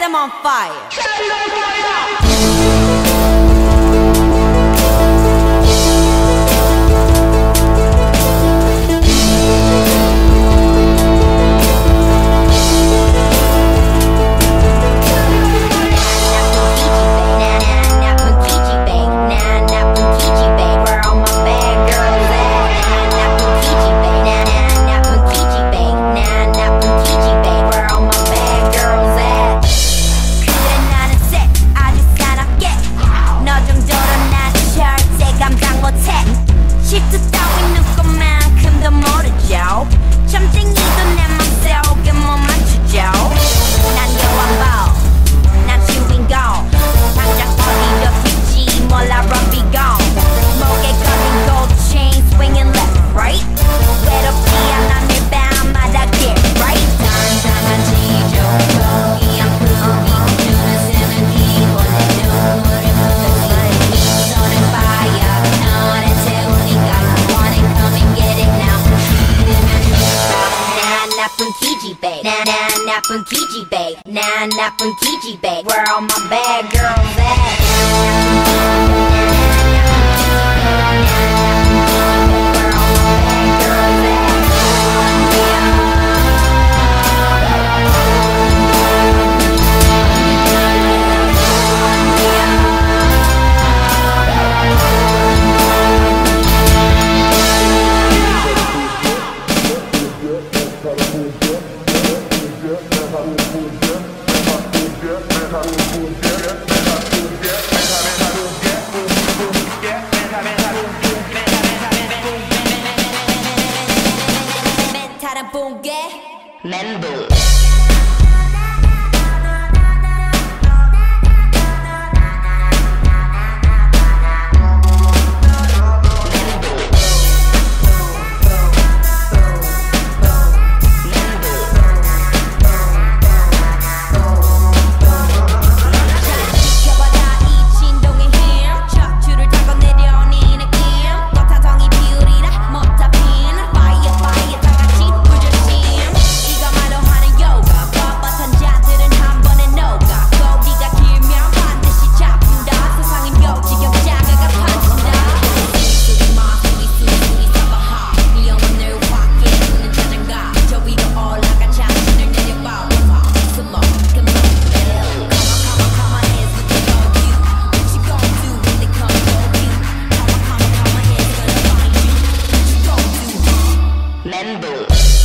them on fire. Set them on fire. Nah, nah, not from Gigi Bay. Nah, not from Gigi Bay. Where all my bad girls at? Mental Mental.